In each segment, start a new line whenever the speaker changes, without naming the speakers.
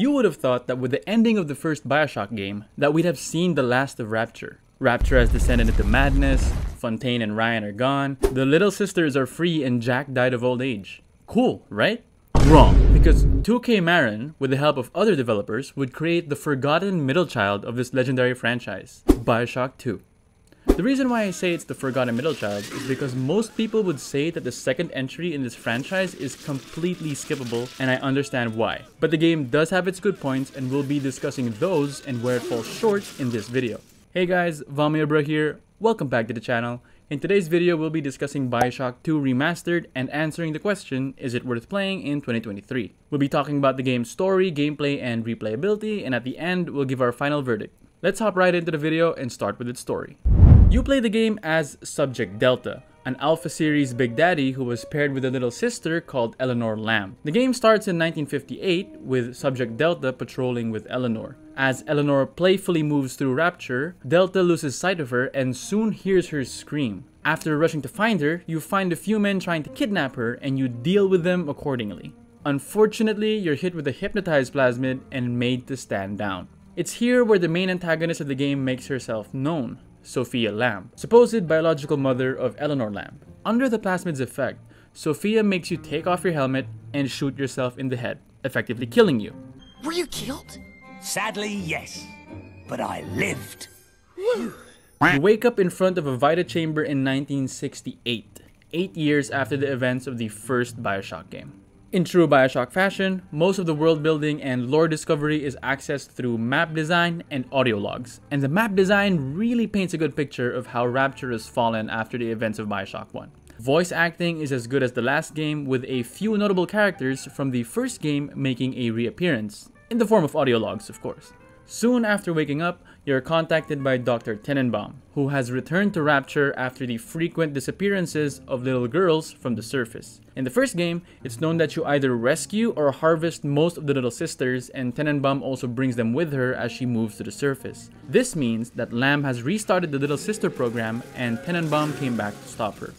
You would have thought that with the ending of the first Bioshock game, that we'd have seen the last of Rapture. Rapture has descended into madness, Fontaine and Ryan are gone, the little sisters are free and Jack died of old age. Cool, right? Wrong, because 2K Marin, with the help of other developers, would create the forgotten middle child of this legendary franchise, Bioshock 2. The reason why I say it's the forgotten middle child is because most people would say that the second entry in this franchise is completely skippable, and I understand why. But the game does have its good points, and we'll be discussing those and where it falls short in this video. Hey guys, Valmayor Bruh here, welcome back to the channel. In today's video, we'll be discussing Bioshock 2 Remastered and answering the question, is it worth playing in 2023? We'll be talking about the game's story, gameplay, and replayability, and at the end, we'll give our final verdict. Let's hop right into the video and start with its story. You play the game as Subject Delta, an Alpha Series Big Daddy who was paired with a little sister called Eleanor Lamb. The game starts in 1958 with Subject Delta patrolling with Eleanor. As Eleanor playfully moves through Rapture, Delta loses sight of her and soon hears her scream. After rushing to find her, you find a few men trying to kidnap her and you deal with them accordingly. Unfortunately, you're hit with a hypnotized plasmid and made to stand down. It's here where the main antagonist of the game makes herself known, Sophia Lamb, supposed biological mother of Eleanor Lamb. Under the plasmid's effect, Sophia makes you take off your helmet and shoot yourself in the head, effectively killing you.
Were you killed?
Sadly, yes. But I lived.
You wake up in front of a Vita chamber in 1968, eight years after the events of the first Bioshock game. In true Bioshock fashion, most of the world building and lore discovery is accessed through map design and audio logs, and the map design really paints a good picture of how Rapture has fallen after the events of Bioshock 1. Voice acting is as good as the last game, with a few notable characters from the first game making a reappearance, in the form of audio logs, of course. Soon after waking up, you're contacted by Dr. Tenenbaum, who has returned to Rapture after the frequent disappearances of little girls from the surface. In the first game, it's known that you either rescue or harvest most of the little sisters, and Tenenbaum also brings them with her as she moves to the surface. This means that Lamb has restarted the Little Sister program, and Tenenbaum came back to stop her.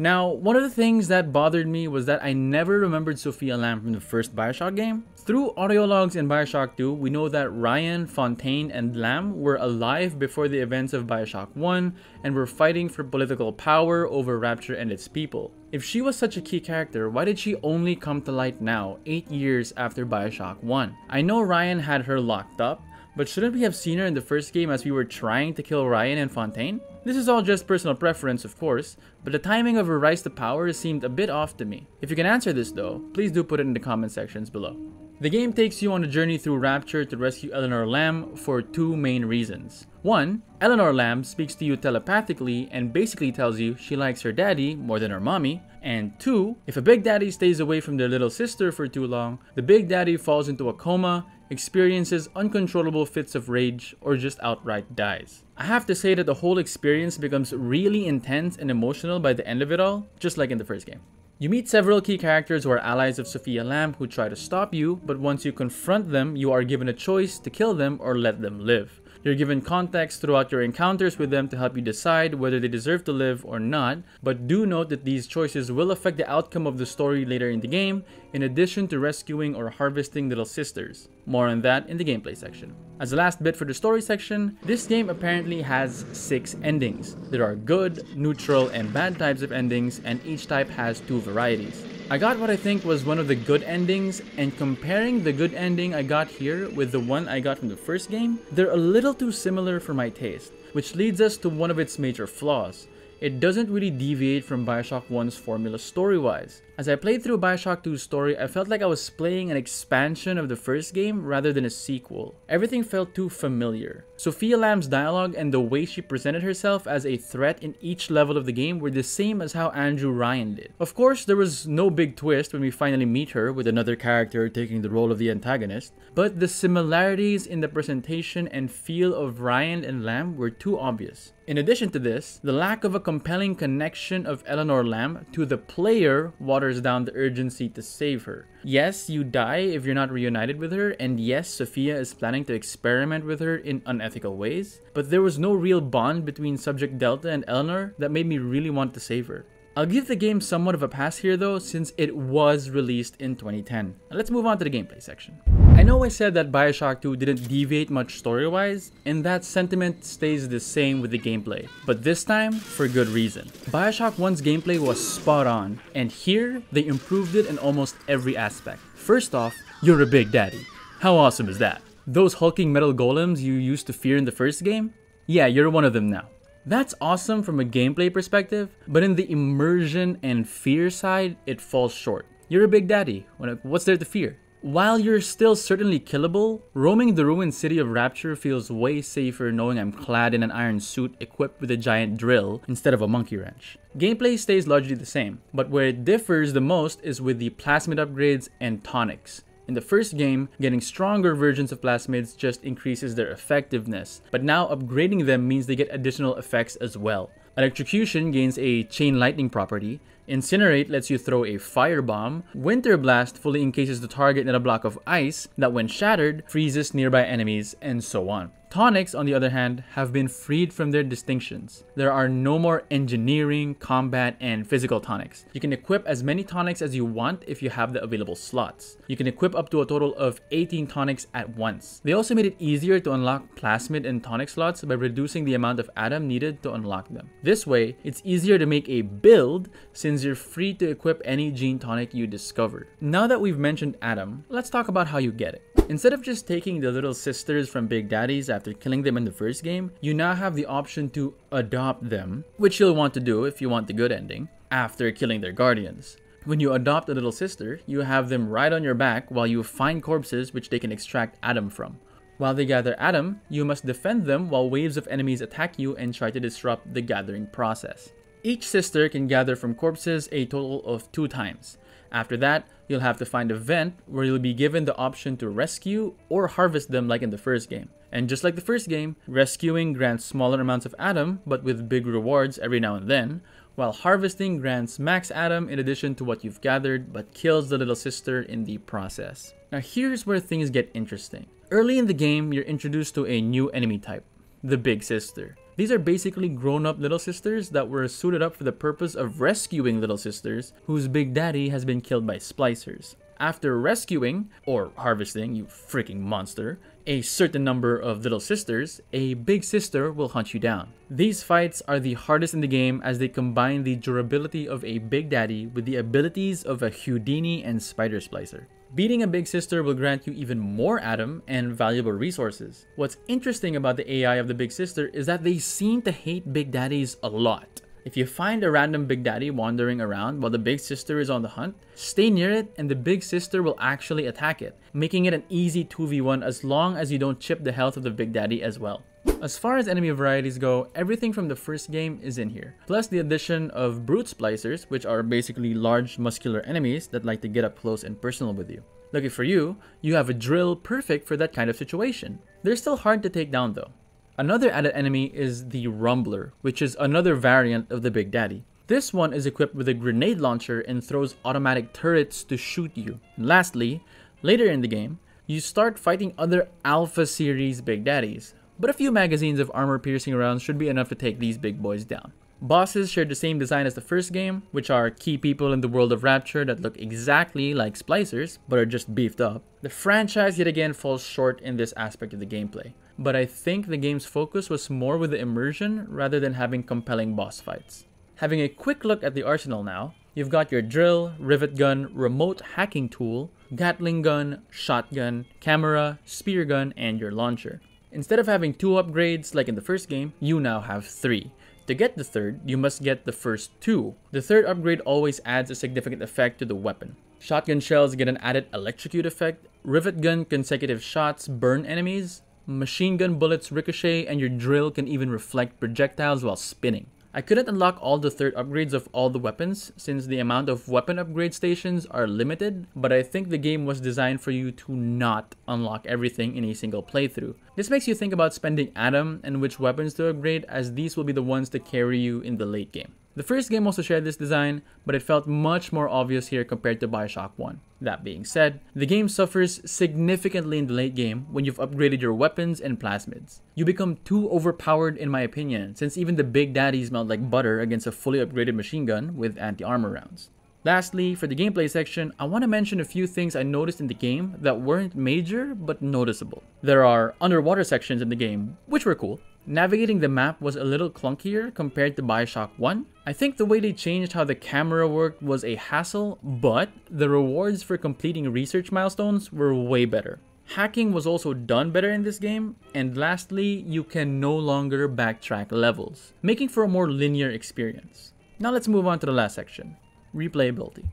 Now, one of the things that bothered me was that I never remembered Sophia Lamb from the first Bioshock game. Through audio logs in Bioshock 2, we know that Ryan, Fontaine, and Lamb were alive before the events of Bioshock 1 and were fighting for political power over Rapture and its people. If she was such a key character, why did she only come to light now, 8 years after Bioshock 1? I know Ryan had her locked up, but shouldn't we have seen her in the first game as we were trying to kill Ryan and Fontaine? This is all just personal preference, of course, but the timing of her rise to power seemed a bit off to me. If you can answer this though, please do put it in the comment sections below. The game takes you on a journey through Rapture to rescue Eleanor Lamb for two main reasons. One, Eleanor Lamb speaks to you telepathically and basically tells you she likes her daddy more than her mommy. And two, if a big daddy stays away from their little sister for too long, the big daddy falls into a coma experiences uncontrollable fits of rage, or just outright dies. I have to say that the whole experience becomes really intense and emotional by the end of it all, just like in the first game. You meet several key characters who are allies of Sophia Lamb who try to stop you, but once you confront them, you are given a choice to kill them or let them live. You're given context throughout your encounters with them to help you decide whether they deserve to live or not, but do note that these choices will affect the outcome of the story later in the game, in addition to rescuing or harvesting little sisters. More on that in the gameplay section. As the last bit for the story section, this game apparently has 6 endings. There are good, neutral, and bad types of endings, and each type has 2 varieties. I got what I think was one of the good endings, and comparing the good ending I got here with the one I got from the first game, they're a little too similar for my taste, which leads us to one of its major flaws it doesn't really deviate from Bioshock 1's formula story-wise. As I played through Bioshock 2's story, I felt like I was playing an expansion of the first game rather than a sequel. Everything felt too familiar. Sophia Lamb's dialogue and the way she presented herself as a threat in each level of the game were the same as how Andrew Ryan did. Of course, there was no big twist when we finally meet her with another character taking the role of the antagonist, but the similarities in the presentation and feel of Ryan and Lamb were too obvious. In addition to this, the lack of a compelling connection of Eleanor Lamb to the player waters down the urgency to save her. Yes, you die if you're not reunited with her, and yes, Sophia is planning to experiment with her in unethical ways, but there was no real bond between Subject Delta and Eleanor that made me really want to save her. I'll give the game somewhat of a pass here though, since it was released in 2010. Now let's move on to the gameplay section. I know I said that Bioshock 2 didn't deviate much story-wise, and that sentiment stays the same with the gameplay, but this time for good reason. Bioshock 1's gameplay was spot on, and here they improved it in almost every aspect. First off, you're a big daddy. How awesome is that? Those hulking metal golems you used to fear in the first game? Yeah, you're one of them now. That's awesome from a gameplay perspective, but in the immersion and fear side, it falls short. You're a big daddy. What's there to fear? While you're still certainly killable, roaming the ruined city of Rapture feels way safer knowing I'm clad in an iron suit equipped with a giant drill instead of a monkey wrench. Gameplay stays largely the same, but where it differs the most is with the plasmid upgrades and tonics. In the first game, getting stronger versions of plasmids just increases their effectiveness, but now upgrading them means they get additional effects as well. Electrocution gains a chain lightning property, Incinerate lets you throw a fire bomb. Winter Blast fully encases the target in a block of ice that when shattered, freezes nearby enemies, and so on. Tonics, on the other hand, have been freed from their distinctions. There are no more engineering, combat, and physical tonics. You can equip as many tonics as you want if you have the available slots. You can equip up to a total of 18 tonics at once. They also made it easier to unlock plasmid and tonic slots by reducing the amount of Adam needed to unlock them. This way, it's easier to make a build since you're free to equip any gene tonic you discover. Now that we've mentioned Adam, let's talk about how you get it. Instead of just taking the little sisters from Big Daddies after killing them in the first game, you now have the option to adopt them, which you'll want to do if you want the good ending, after killing their guardians. When you adopt a little sister, you have them ride on your back while you find corpses which they can extract Adam from. While they gather Adam, you must defend them while waves of enemies attack you and try to disrupt the gathering process. Each sister can gather from corpses a total of two times. After that, you'll have to find a vent where you'll be given the option to rescue or harvest them like in the first game. And just like the first game, rescuing grants smaller amounts of Adam but with big rewards every now and then, while harvesting grants max Adam in addition to what you've gathered but kills the little sister in the process. Now here's where things get interesting. Early in the game, you're introduced to a new enemy type, the Big Sister. These are basically grown-up little sisters that were suited up for the purpose of rescuing little sisters whose big daddy has been killed by splicers. After rescuing, or harvesting, you freaking monster, a certain number of little sisters, a big sister will hunt you down. These fights are the hardest in the game as they combine the durability of a big daddy with the abilities of a Houdini and Spider Splicer. Beating a big sister will grant you even more Adam and valuable resources. What's interesting about the AI of the big sister is that they seem to hate big daddies a lot. If you find a random big daddy wandering around while the big sister is on the hunt, stay near it and the big sister will actually attack it, making it an easy 2v1 as long as you don't chip the health of the big daddy as well. As far as enemy varieties go, everything from the first game is in here. Plus the addition of brute splicers, which are basically large muscular enemies that like to get up close and personal with you. Lucky for you, you have a drill perfect for that kind of situation. They're still hard to take down though. Another added enemy is the Rumbler, which is another variant of the Big Daddy. This one is equipped with a grenade launcher and throws automatic turrets to shoot you. And lastly, later in the game, you start fighting other Alpha Series Big Daddies, but a few magazines of armor-piercing rounds should be enough to take these big boys down. Bosses share the same design as the first game, which are key people in the world of Rapture that look exactly like Splicers, but are just beefed up. The franchise yet again falls short in this aspect of the gameplay but I think the game's focus was more with the immersion rather than having compelling boss fights. Having a quick look at the arsenal now, you've got your drill, rivet gun, remote hacking tool, Gatling gun, shotgun, camera, spear gun, and your launcher. Instead of having two upgrades like in the first game, you now have three. To get the third, you must get the first two. The third upgrade always adds a significant effect to the weapon. Shotgun shells get an added electrocute effect, rivet gun consecutive shots burn enemies, Machine gun bullets ricochet and your drill can even reflect projectiles while spinning. I couldn't unlock all the third upgrades of all the weapons since the amount of weapon upgrade stations are limited, but I think the game was designed for you to not unlock everything in a single playthrough. This makes you think about spending Adam and which weapons to upgrade as these will be the ones to carry you in the late game. The first game also shared this design, but it felt much more obvious here compared to Bioshock 1. That being said, the game suffers significantly in the late game when you've upgraded your weapons and plasmids. You become too overpowered in my opinion, since even the big daddies melt like butter against a fully upgraded machine gun with anti-armor rounds. Lastly, for the gameplay section, I want to mention a few things I noticed in the game that weren't major but noticeable. There are underwater sections in the game, which were cool. Navigating the map was a little clunkier compared to Bioshock 1. I think the way they changed how the camera worked was a hassle, but the rewards for completing research milestones were way better. Hacking was also done better in this game, and lastly, you can no longer backtrack levels, making for a more linear experience. Now let's move on to the last section, replayability.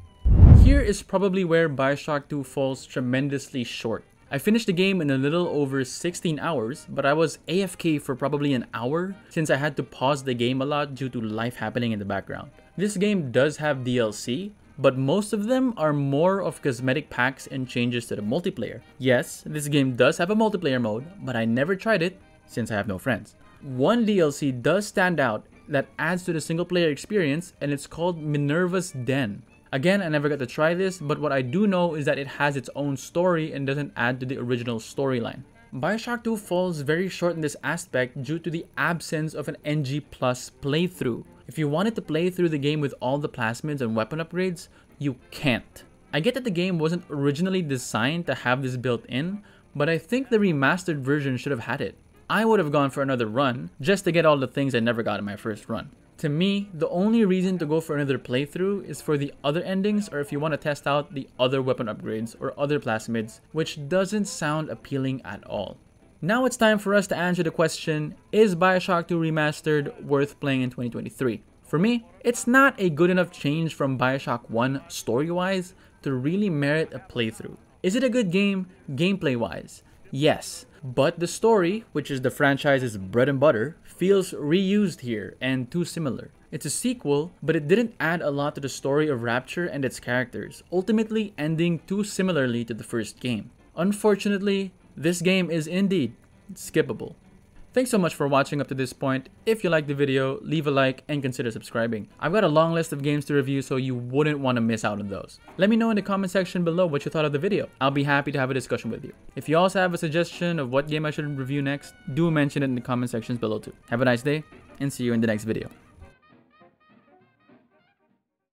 Here is probably where Bioshock 2 falls tremendously short. I finished the game in a little over 16 hours, but I was AFK for probably an hour since I had to pause the game a lot due to life happening in the background. This game does have DLC, but most of them are more of cosmetic packs and changes to the multiplayer. Yes, this game does have a multiplayer mode, but I never tried it since I have no friends. One DLC does stand out that adds to the single player experience and it's called Minerva's Den. Again, I never got to try this, but what I do know is that it has its own story and doesn't add to the original storyline. Bioshock 2 falls very short in this aspect due to the absence of an NG Plus playthrough. If you wanted to play through the game with all the plasmids and weapon upgrades, you can't. I get that the game wasn't originally designed to have this built in, but I think the remastered version should have had it. I would have gone for another run just to get all the things I never got in my first run. To me, the only reason to go for another playthrough is for the other endings or if you want to test out the other weapon upgrades or other plasmids, which doesn't sound appealing at all. Now it's time for us to answer the question, is Bioshock 2 Remastered worth playing in 2023? For me, it's not a good enough change from Bioshock 1 story-wise to really merit a playthrough. Is it a good game gameplay-wise? Yes, but the story, which is the franchise's bread and butter, feels reused here and too similar. It's a sequel, but it didn't add a lot to the story of Rapture and its characters, ultimately ending too similarly to the first game. Unfortunately, this game is indeed skippable. Thanks so much for watching up to this point. If you liked the video, leave a like and consider subscribing. I've got a long list of games to review so you wouldn't want to miss out on those. Let me know in the comment section below what you thought of the video. I'll be happy to have a discussion with you. If you also have a suggestion of what game I should review next, do mention it in the comment sections below too. Have a nice day and see you in the next video.